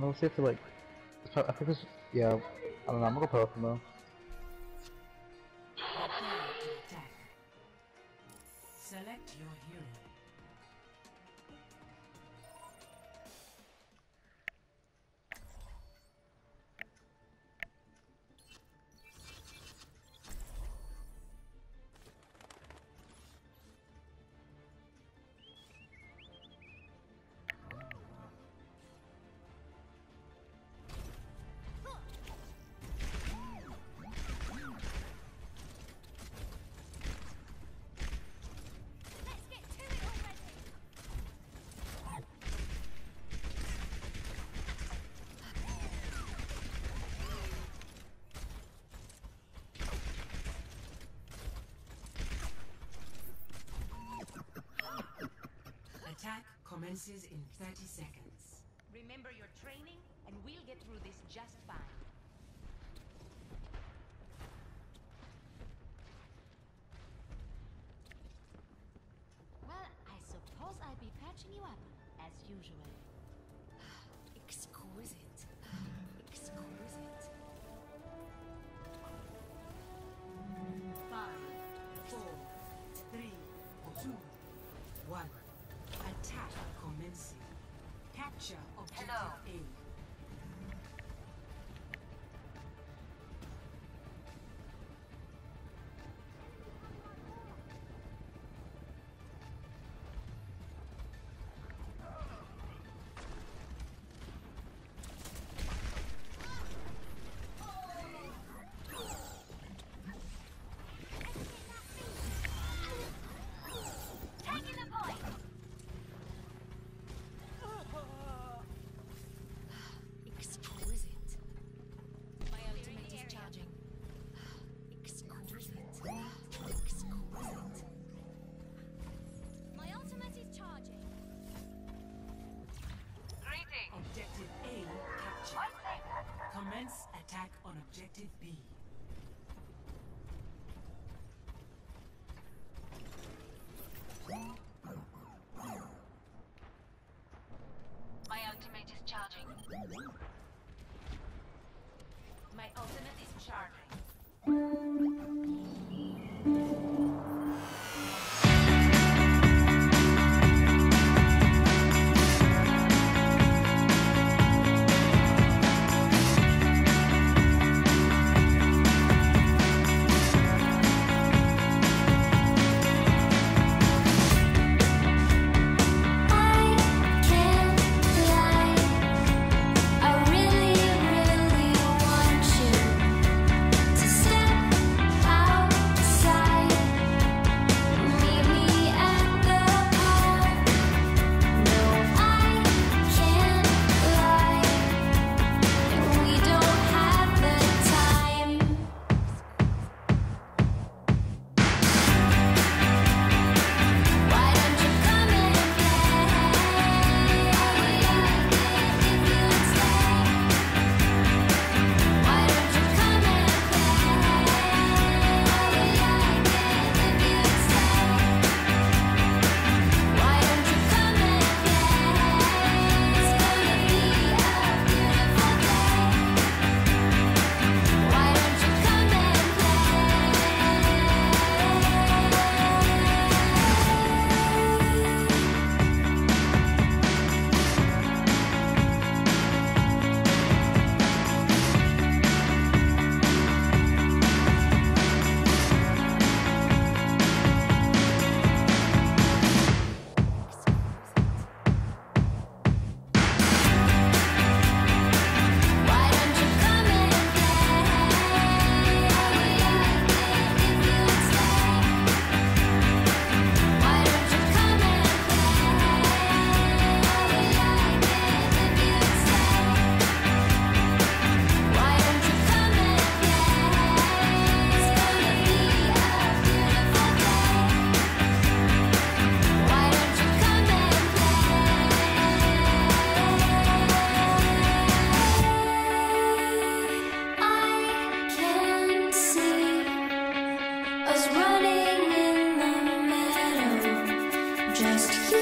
And we'll see if they like. I think it's yeah. I don't know. I'm gonna go purple Attack commences in 30 seconds. Remember your training, and we'll get through this just fine. Well, I suppose I'll be patching you up, as usual. Exquisite. Exquisite. Five, four, three, two, one. Capture objective A. charging. My ultimate is charging. just you.